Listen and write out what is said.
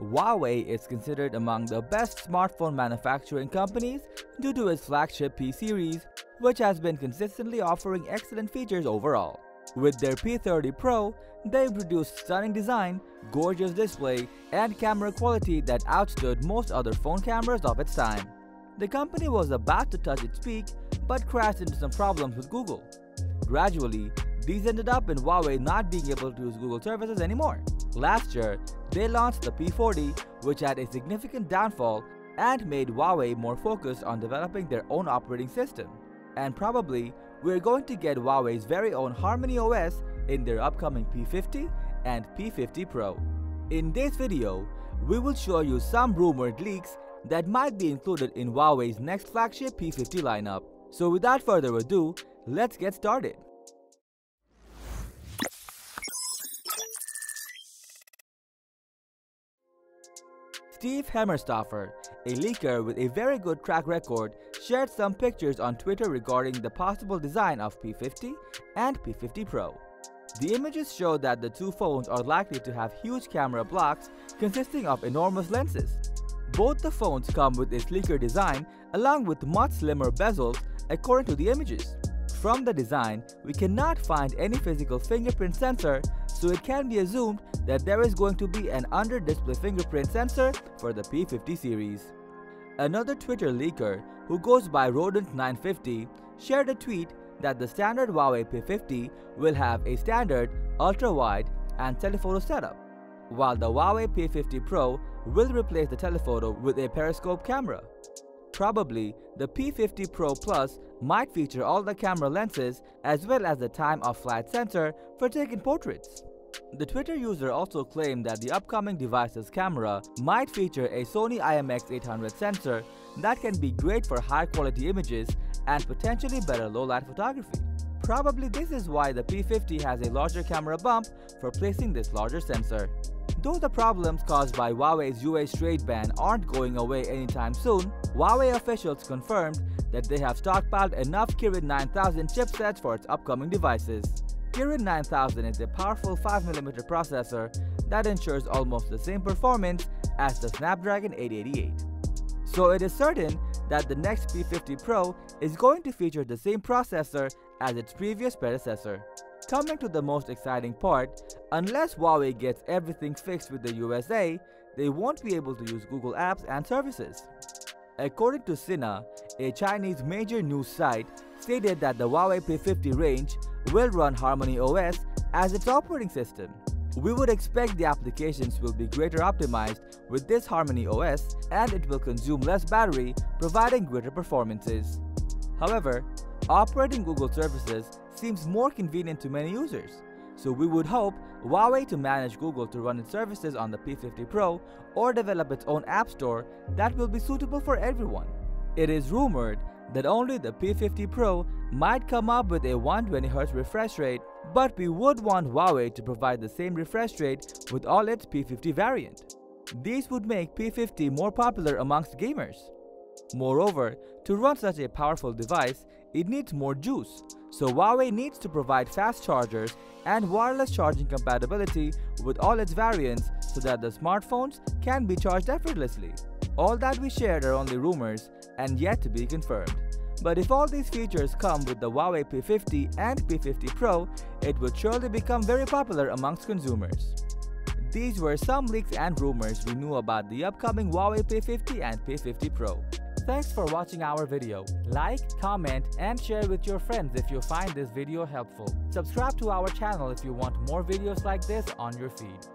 Huawei is considered among the best smartphone manufacturing companies due to its flagship P series, which has been consistently offering excellent features overall. With their P30 Pro, they produced stunning design, gorgeous display, and camera quality that outstood most other phone cameras of its time. The company was about to touch its peak, but crashed into some problems with Google. Gradually, these ended up in Huawei not being able to use Google services anymore. Last year, they launched the P40, which had a significant downfall and made Huawei more focused on developing their own operating system. And probably, we're going to get Huawei's very own Harmony OS in their upcoming P50 and P50 Pro. In this video, we will show you some rumored leaks that might be included in Huawei's next flagship P50 lineup. So without further ado, let's get started. Steve Hemmerstoffer, a leaker with a very good track record, shared some pictures on Twitter regarding the possible design of P50 and P50 Pro. The images show that the two phones are likely to have huge camera blocks consisting of enormous lenses. Both the phones come with a sleeker design along with much slimmer bezels according to the images. From the design, we cannot find any physical fingerprint sensor, so it can be assumed that there is going to be an under-display fingerprint sensor for the P50 series. Another Twitter leaker, who goes by Rodent950, shared a tweet that the standard Huawei P50 will have a standard, ultra-wide, and telephoto setup, while the Huawei P50 Pro will replace the telephoto with a periscope camera. Probably, the P50 Pro Plus might feature all the camera lenses as well as the time of flight sensor for taking portraits. The Twitter user also claimed that the upcoming device's camera might feature a Sony IMX800 sensor that can be great for high quality images and potentially better low light photography. Probably this is why the P50 has a larger camera bump for placing this larger sensor. Though the problems caused by Huawei's US trade ban aren't going away anytime soon, Huawei officials confirmed that they have stockpiled enough Kirin 9000 chipsets for its upcoming devices. Kirin 9000 is a powerful 5mm processor that ensures almost the same performance as the Snapdragon 888. So it is certain that the next P50 Pro is going to feature the same processor as its previous predecessor. Coming to the most exciting part, unless Huawei gets everything fixed with the USA, they won't be able to use Google Apps and services. According to Sina, a Chinese major news site stated that the Huawei P50 range will run Harmony OS as its operating system. We would expect the applications will be greater optimized with this Harmony OS and it will consume less battery, providing greater performances. However, operating Google services seems more convenient to many users, so we would hope Huawei to manage Google to run its services on the P50 Pro or develop its own app store that will be suitable for everyone. It is rumored that only the P50 Pro might come up with a 120Hz refresh rate, but we would want Huawei to provide the same refresh rate with all its P50 variant. These would make P50 more popular amongst gamers. Moreover, to run such a powerful device, it needs more juice, so Huawei needs to provide fast chargers and wireless charging compatibility with all its variants so that the smartphones can be charged effortlessly. All that we shared are only rumors and yet to be confirmed. But if all these features come with the Huawei P50 and P50 Pro, it would surely become very popular amongst consumers. These were some leaks and rumors we knew about the upcoming Huawei P50 and P50 Pro. Thanks for watching our video. Like, comment, and share with your friends if you find this video helpful. Subscribe to our channel if you want more videos like this on your feed.